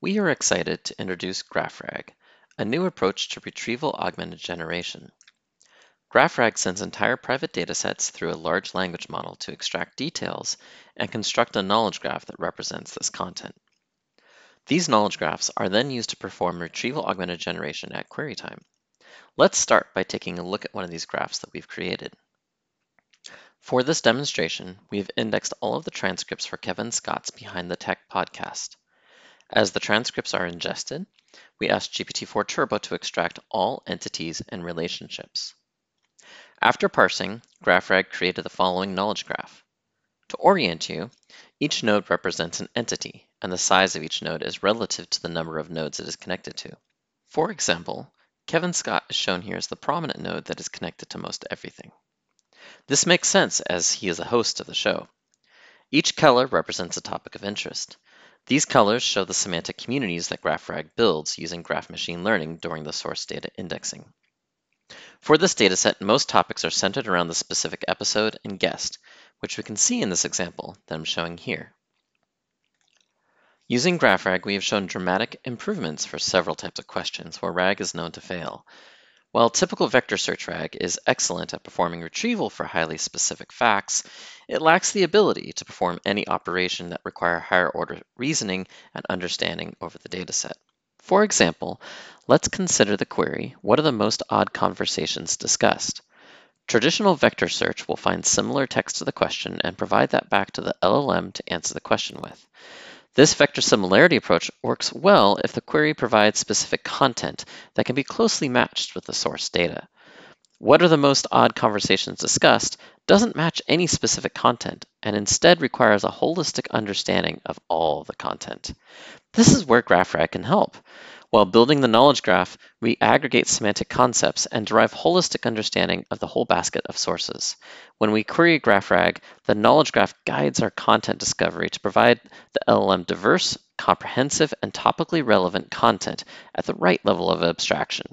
We are excited to introduce GraphRag, a new approach to retrieval augmented generation. GraphRag sends entire private datasets through a large language model to extract details and construct a knowledge graph that represents this content. These knowledge graphs are then used to perform retrieval augmented generation at query time. Let's start by taking a look at one of these graphs that we've created. For this demonstration, we've indexed all of the transcripts for Kevin Scott's Behind the Tech podcast. As the transcripts are ingested, we ask GPT-4 Turbo to extract all entities and relationships. After parsing, GraphRag created the following knowledge graph. To orient you, each node represents an entity, and the size of each node is relative to the number of nodes it is connected to. For example, Kevin Scott is shown here as the prominent node that is connected to most everything. This makes sense as he is a host of the show. Each color represents a topic of interest. These colors show the semantic communities that GraphRag builds using graph machine learning during the source data indexing. For this dataset, most topics are centered around the specific episode and guest, which we can see in this example that I'm showing here. Using GraphRag, we have shown dramatic improvements for several types of questions where RAG is known to fail. While typical vector search RAG is excellent at performing retrieval for highly specific facts, it lacks the ability to perform any operation that require higher order reasoning and understanding over the dataset. For example, let's consider the query, what are the most odd conversations discussed? Traditional vector search will find similar text to the question and provide that back to the LLM to answer the question with. This vector similarity approach works well if the query provides specific content that can be closely matched with the source data. What are the most odd conversations discussed doesn't match any specific content and instead requires a holistic understanding of all the content. This is where GraphRag can help. While building the knowledge graph, we aggregate semantic concepts and derive holistic understanding of the whole basket of sources. When we query GraphRag, the knowledge graph guides our content discovery to provide the LLM diverse, comprehensive, and topically relevant content at the right level of abstraction.